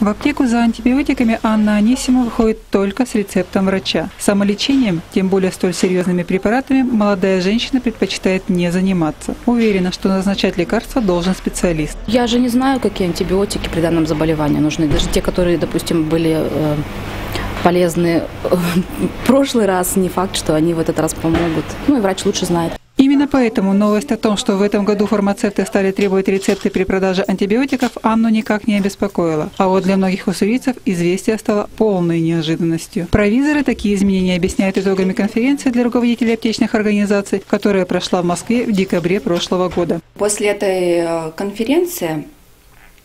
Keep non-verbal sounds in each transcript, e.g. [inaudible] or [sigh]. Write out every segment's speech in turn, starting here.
В аптеку за антибиотиками Анна Анисимова выходит только с рецептом врача. Самолечением, тем более столь серьезными препаратами, молодая женщина предпочитает не заниматься. Уверена, что назначать лекарства должен специалист. Я же не знаю, какие антибиотики при данном заболевании нужны. Даже те, которые, допустим, были э, полезны [laughs] в прошлый раз, не факт, что они в этот раз помогут. Ну и врач лучше знает. Именно поэтому новость о том, что в этом году фармацевты стали требовать рецепты при продаже антибиотиков, Анну никак не обеспокоила. А вот для многих уссурийцев известие стало полной неожиданностью. Провизоры такие изменения объясняют итогами конференции для руководителей аптечных организаций, которая прошла в Москве в декабре прошлого года. После этой э, конференции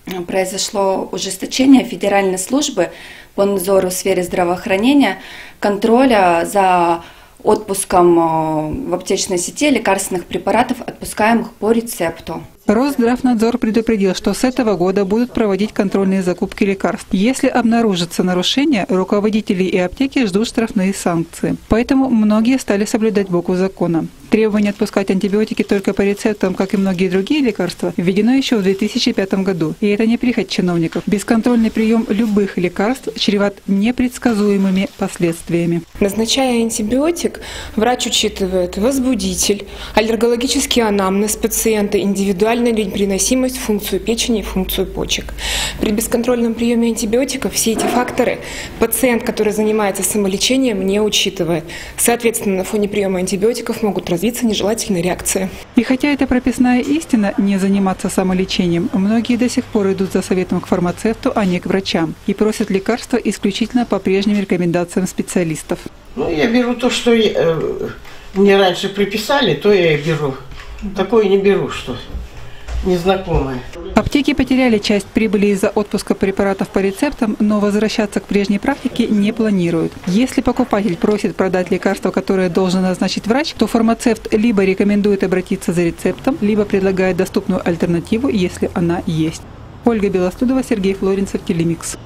э, произошло ужесточение федеральной службы по надзору в сфере здравоохранения, контроля за отпуском э, в аптечной сети лекарственных препаратов, отпускаемых по рецепту. Росздравнадзор предупредил, что с этого года будут проводить контрольные закупки лекарств. Если обнаружится нарушение, руководители и аптеки ждут штрафные санкции. Поэтому многие стали соблюдать букву закона. Требование отпускать антибиотики только по рецептам, как и многие другие лекарства, введено еще в 2005 году. И это не прихоть чиновников. Бесконтрольный прием любых лекарств чреват непредсказуемыми последствиями. Назначая антибиотик, врач учитывает возбудитель, аллергологический анамнез пациента, индивидуальную переносимость, функцию печени и функцию почек. При бесконтрольном приеме антибиотиков все эти факторы пациент, который занимается самолечением, не учитывает. Соответственно, на фоне приема антибиотиков могут развиться развиться нежелательные реакции. И хотя это прописная истина не заниматься самолечением, многие до сих пор идут за советом к фармацевту, а не к врачам, и просят лекарства исключительно по прежним рекомендациям специалистов. Ну, я беру то, что я, э, мне раньше приписали, то я и беру. Такое не беру, что незнакомые. Аптеки потеряли часть прибыли из-за отпуска препаратов по рецептам, но возвращаться к прежней практике не планируют. Если покупатель просит продать лекарство, которое должен назначить врач, то фармацевт либо рекомендует обратиться за рецептом, либо предлагает доступную альтернативу, если она есть. Ольга Белостудова, Сергей Флоренцев, Телемикс.